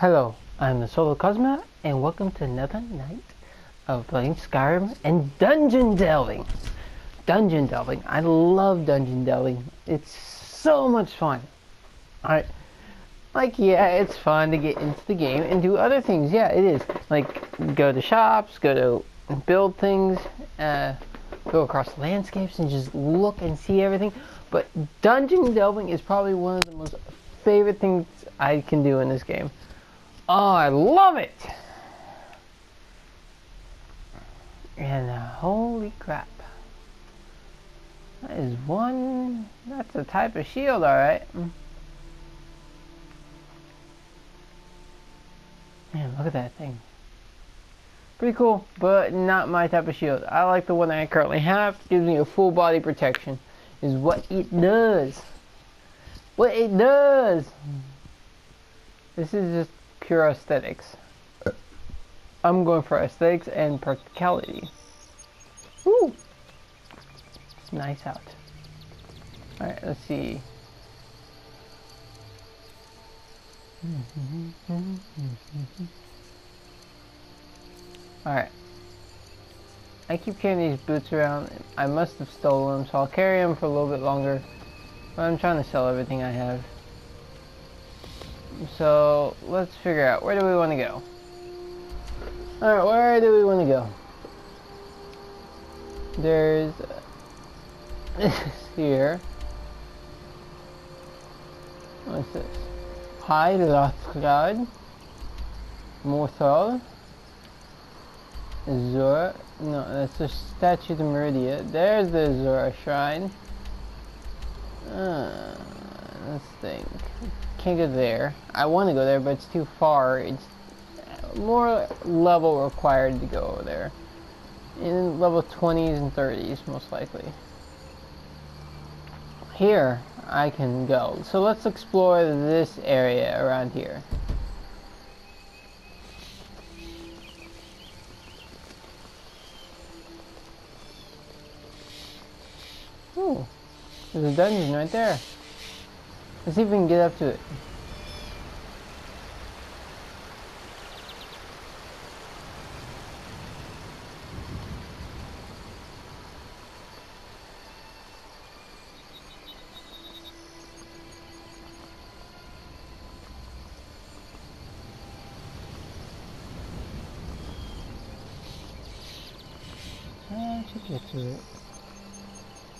Hello, I'm the Solo Cosma, and welcome to another night of playing Skyrim and dungeon delving. Dungeon delving. I love dungeon delving. It's so much fun. I like yeah, it's fun to get into the game and do other things. Yeah, it is. Like go to shops, go to build things, uh, go across landscapes and just look and see everything. But dungeon delving is probably one of the most favorite things I can do in this game. Oh, I love it! And uh, holy crap. That is one, that's a type of shield, alright. Man, look at that thing. Pretty cool, but not my type of shield. I like the one I currently have. Gives me a full body protection. Is what it does. What it does. This is just pure aesthetics. I'm going for aesthetics and practicality. Woo! It's nice out. Alright, let's see. Alright. I keep carrying these boots around. I must have stolen them, so I'll carry them for a little bit longer. But I'm trying to sell everything I have. So, let's figure out, where do we want to go? Alright, where do we want to go? There's... this here. What's this? High Hrothgar. Morthal. Zora. No, that's the Statue of Meridia. There's the Zora Shrine. Uh, let's think. Can't go there. I want to go there, but it's too far. It's more level required to go over there. In level 20s and 30s, most likely. Here, I can go. So let's explore this area around here. Ooh, there's a dungeon right there. Let's see if we can get up to it. Get to it.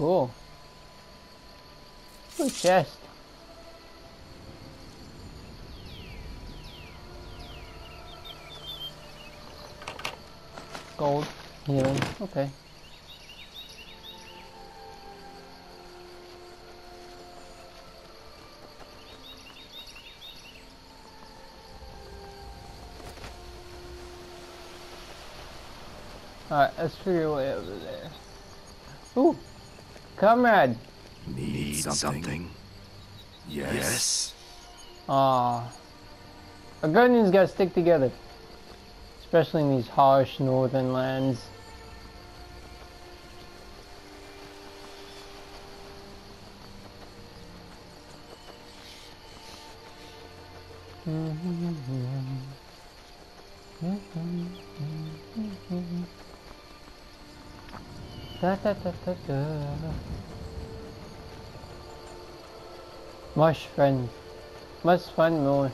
cool. Ooh, chest. Gold. Healing. Okay. Alright, let's figure a way over there. Ooh! Comrade! Need something? Yes. Aw. Our guardians gotta stick together. Especially in these harsh northern lands. Da, da. Much fun. Much fun more.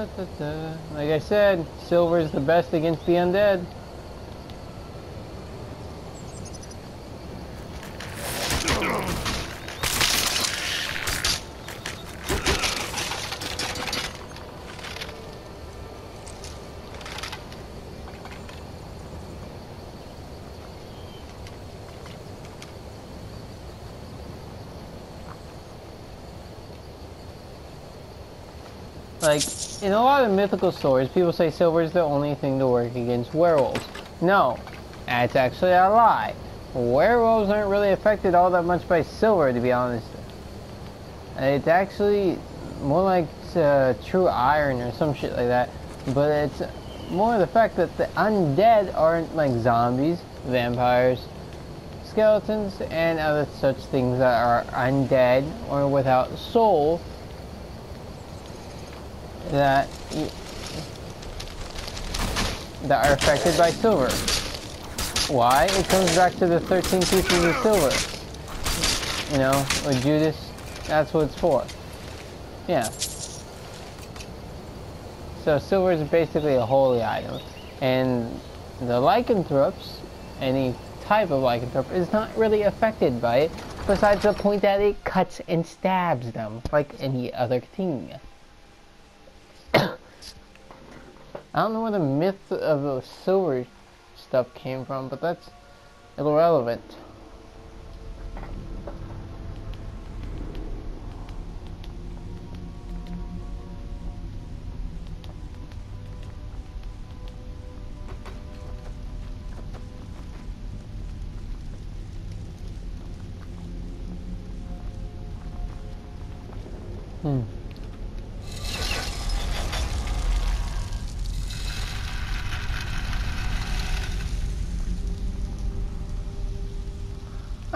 Da, da, da. Like I said, silver is the best against the undead. Like, in a lot of mythical stories, people say silver is the only thing to work against werewolves. No, that's actually a lie. Werewolves aren't really affected all that much by silver, to be honest. It's actually more like uh, true iron or some shit like that. But it's more the fact that the undead aren't like zombies, vampires, skeletons, and other such things that are undead or without soul that that are affected by silver. Why? It comes back to the 13 pieces of silver. You know, with Judas, that's what it's for. Yeah. So silver is basically a holy item. And the lycanthropes, any type of lycanthrope, is not really affected by it, besides the point that it cuts and stabs them, like any other thing. I don't know where the myth of the silver stuff came from, but that's irrelevant.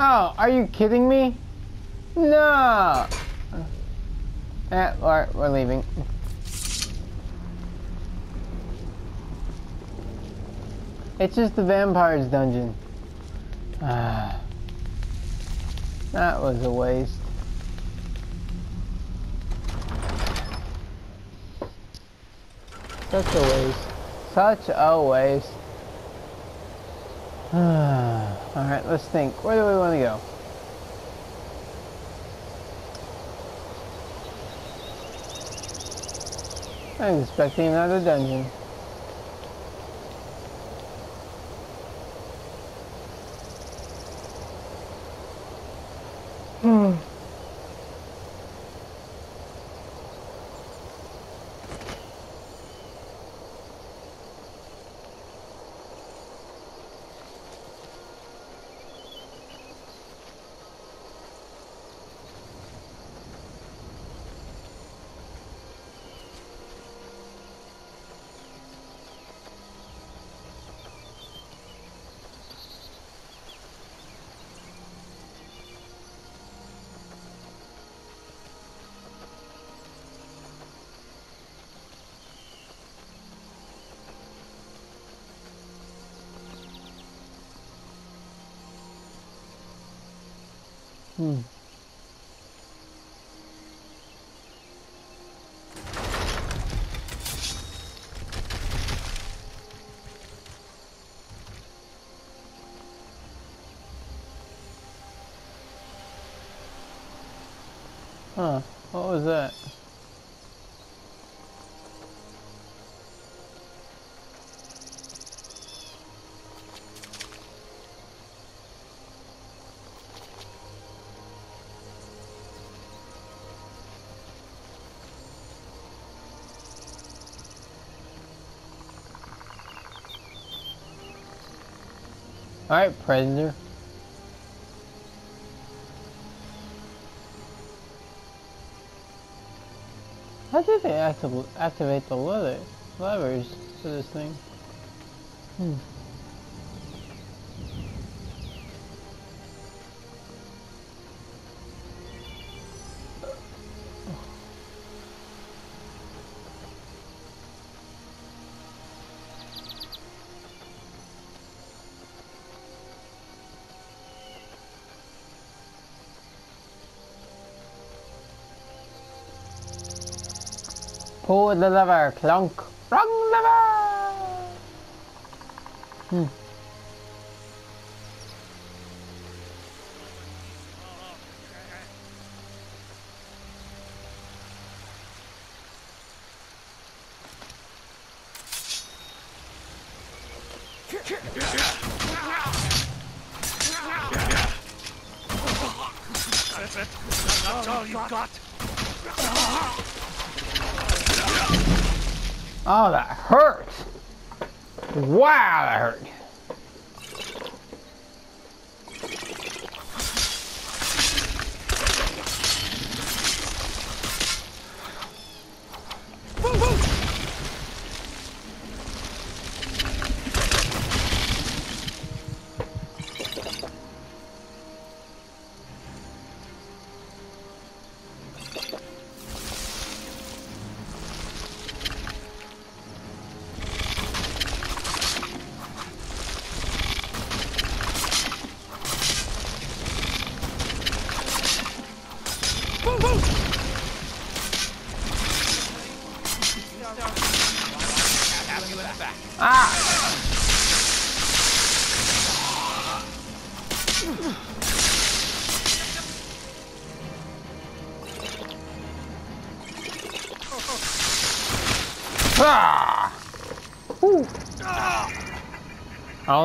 Oh, are you kidding me? No! Eh, alright, we're leaving. It's just the vampire's dungeon. Ah. That was a waste. Such a waste. Such a waste. Alright, let's think. Where do we want to go? I'm expecting another dungeon. Hmm. Huh, what was that? Alright, Predator. How did they activ activate the levers for this thing? Hmm. Pull the lever, clunk. Wrong lever! Hmm.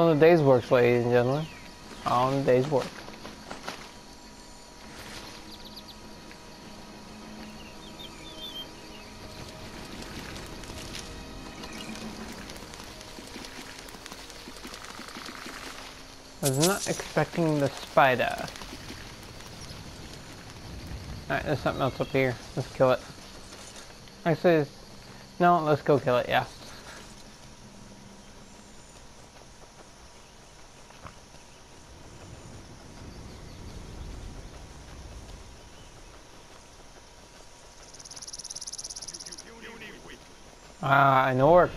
In the day's work, ladies and gentlemen. On the day's work. I was not expecting the spider. Alright, there's something else up here. Let's kill it. Actually, no, let's go kill it, yeah. Ah, an orc.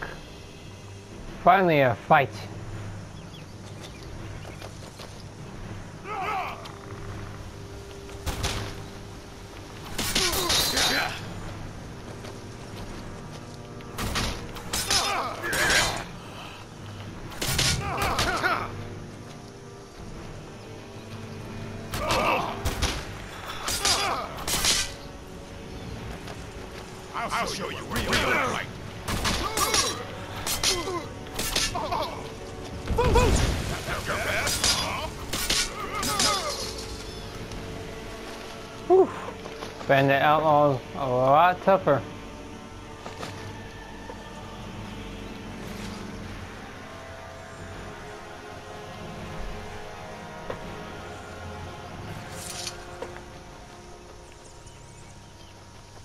Finally a fight. I'll show you real right. Whew. Bandit Outlaws a lot tougher.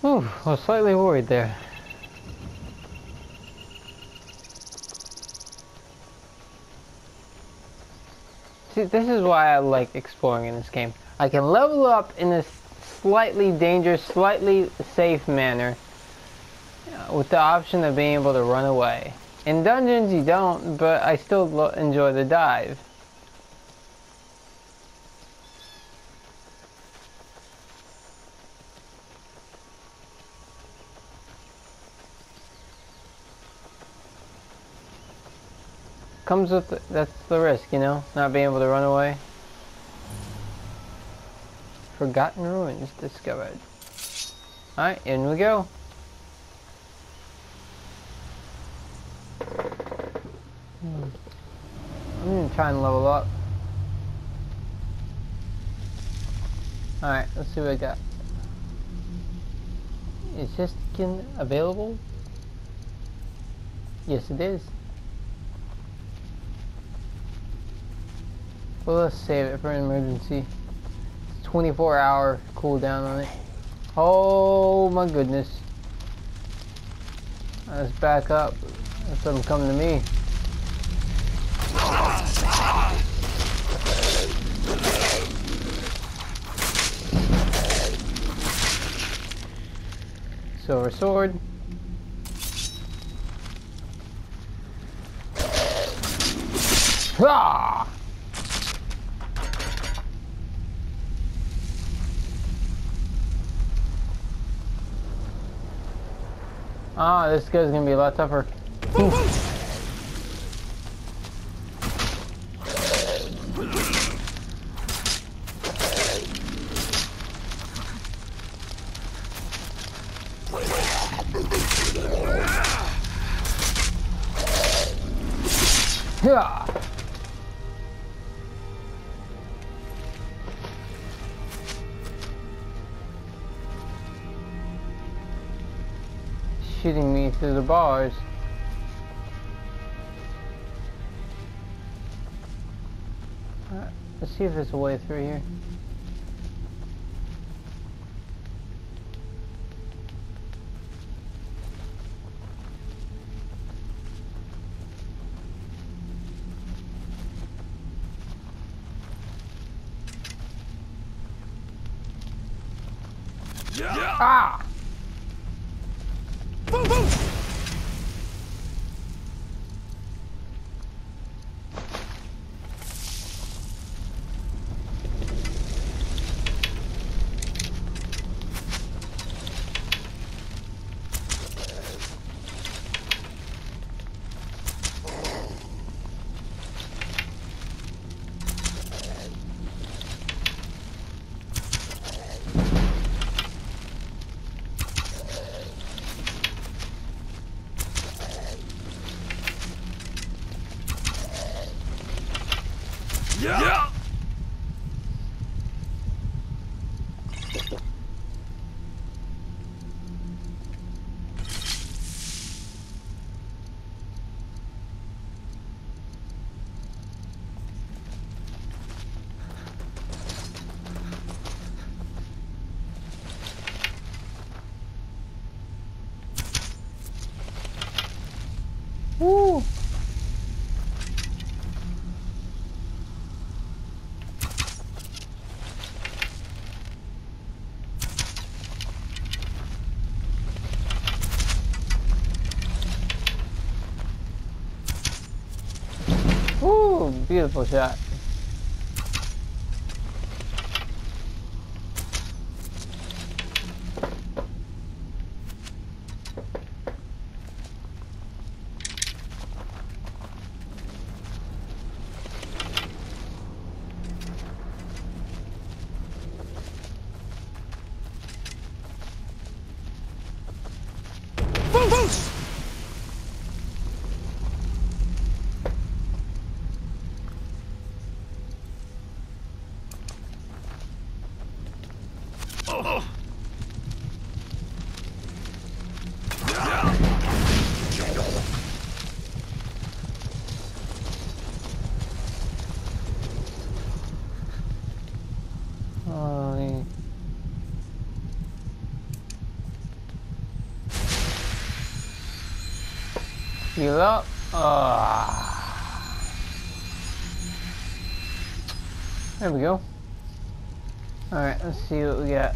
Whew, I was slightly worried there. See, this is why I like exploring in this game. I can level up in this slightly dangerous, slightly safe manner uh, with the option of being able to run away. In dungeons you don't, but I still enjoy the dive. Comes with, the, that's the risk, you know, not being able to run away. Forgotten ruins discovered. Alright, in we go. Hmm. I'm gonna try and level up. Alright, let's see what I got. Is this skin available? Yes, it is. Well, let's save it for an emergency. 24 hour cooldown on it. Oh my goodness. Let's back up. Let them come to me. Silver sword. Ah! Ah, this guy's gonna be a lot tougher. Yeah. Shooting me through the bars. Let's see if there's a way through here. Yeah. Ah! Yeah. Woo! Woo! Beautiful shot. Oh. Oh, yeah. Heal up. Ah. There we go. Alright, let's see what we got.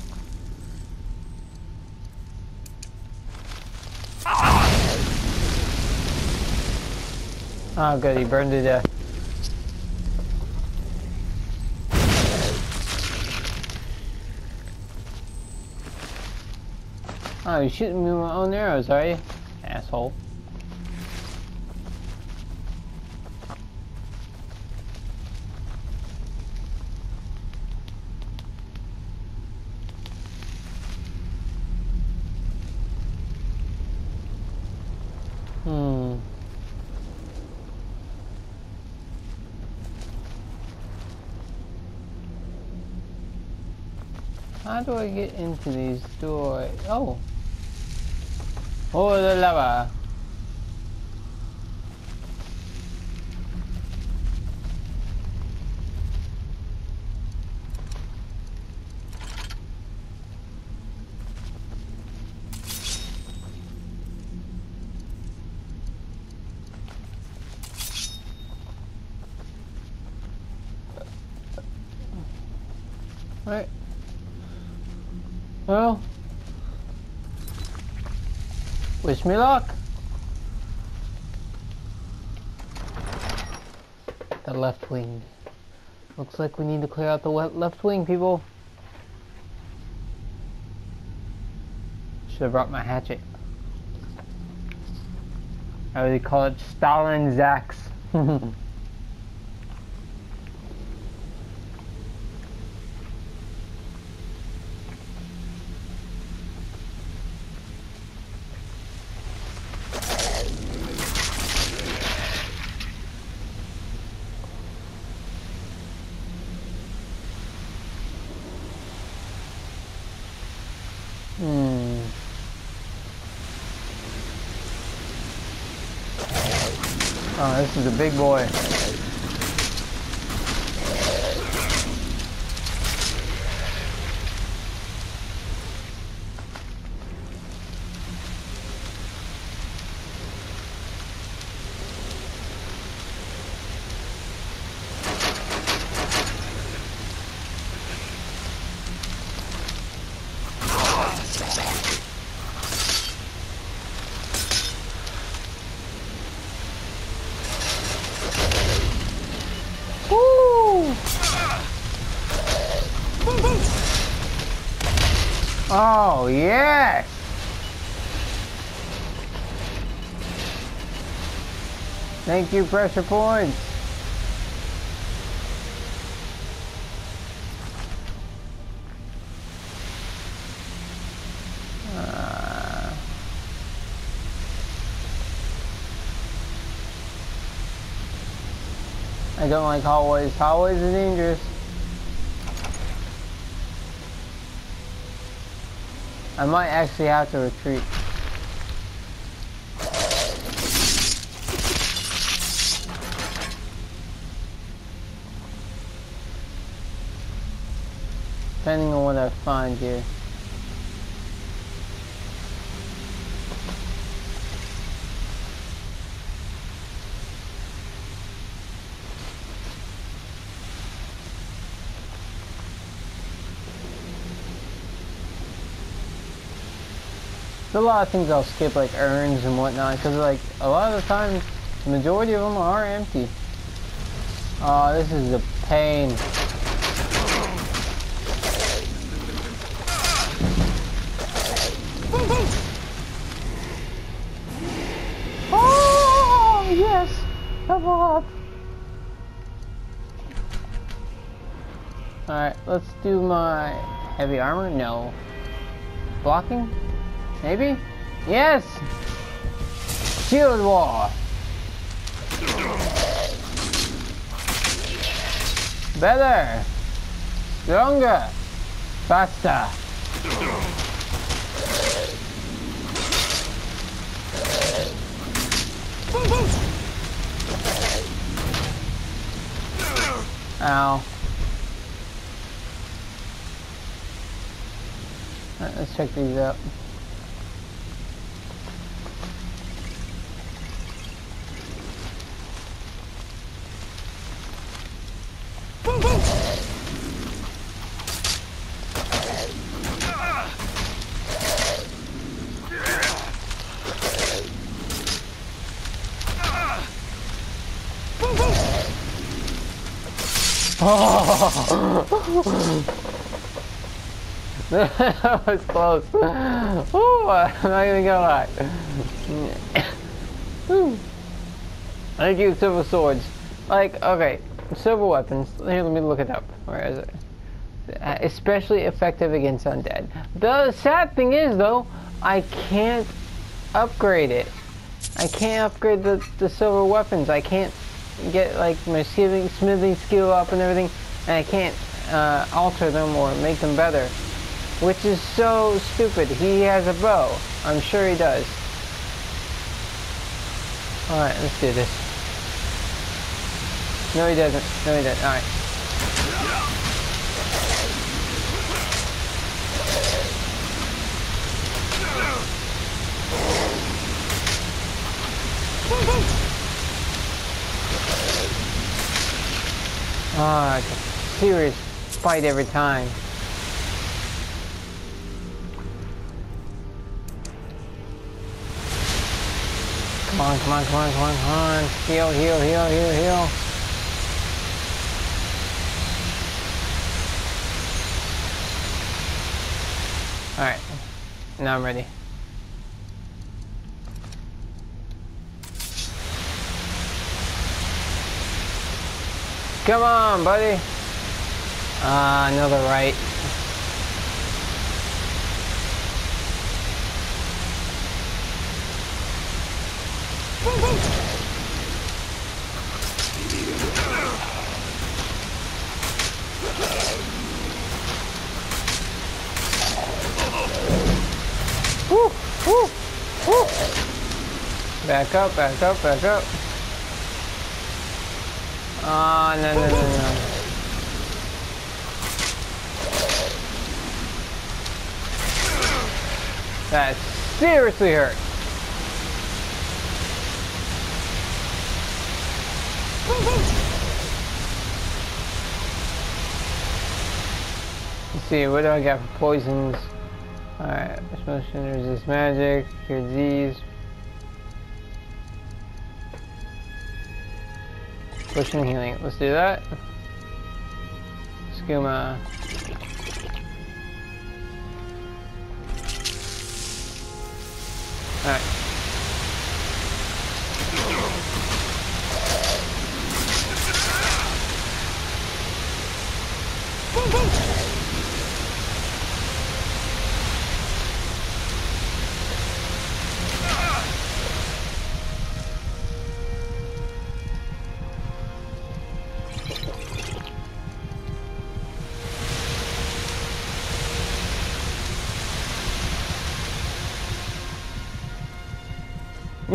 Oh good, he burned to death. Oh, you're shooting me with my own arrows, are you? Asshole. Hmm. How do I get into these doors? Oh. Oh, the lava. Right. Well. Wish me luck. The left wing. Looks like we need to clear out the left wing, people. Should have brought my hatchet. I would call it Stalin's axe. Hmm. Oh, this is a big boy. Woo! Oh, yes! Thank you, pressure points. Uh, I don't like hallways. Hallways are dangerous. I might actually have to retreat. Depending on what I find here. There's a lot of things I'll skip, like urns and whatnot, because like a lot of the time, the majority of them are empty. Oh, this is a pain. Level up. All right, let's do my heavy armor. No, blocking. Maybe? Yes! Shield wall! Better! Stronger! Faster! Ow. Alright, let's check these out. that was close. Ooh, I'm not even gonna go. Thank you, silver swords. Like, okay, silver weapons. Here, let me look it up. Where is it? Uh, especially effective against undead. The sad thing is, though, I can't upgrade it. I can't upgrade the, the silver weapons. I can't get like my smithing, smithing skill up and everything, and I can't uh, alter them or make them better. Which is so stupid. He has a bow. I'm sure he does. Alright, let's do this. No, he doesn't. No, he doesn't. Alright. Ah, a serious fight every time. Come on, come on, come on, come on, come on. Heal, heal, heal, heal, heal. Alright. Now I'm ready. Come on, buddy. Uh, another right. Woo, woo, woo. Back up, back up, back up. Ah, Oh, no, no, no, no. That seriously hurt. Let's see, what do I got for poisons? Alright, motion resist magic, cure disease. Pushing healing. Let's do that. Skooma. Alright. You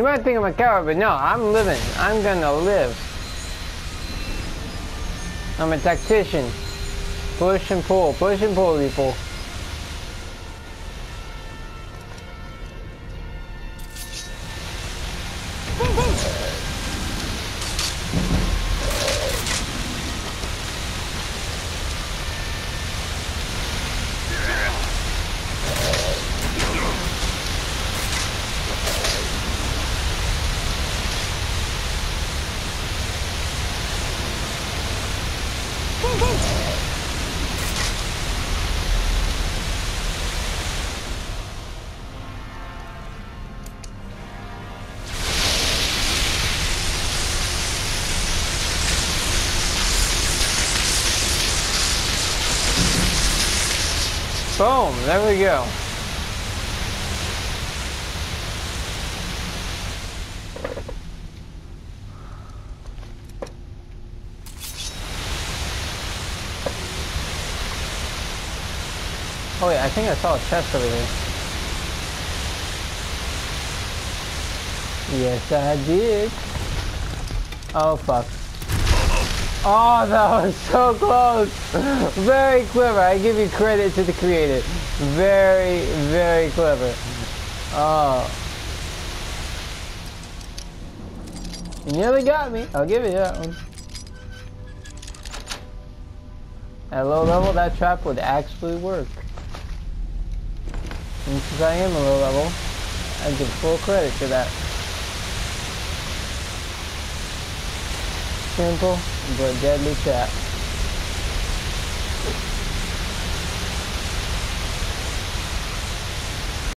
might think I'm a coward, but no, I'm living. I'm gonna live. I'm a tactician. Push and pull, push and pull, people. Boom, there we go. Oh wait, I think I saw a chest over here. Yes, I did. Oh fuck. Oh, that was so close. Very clever. I give you credit to the creator. Very, very clever. Oh. You nearly got me. I'll give you that one. At low level, that trap would actually work. And since I am a low level, I give full credit to that. Simple but deadly trap.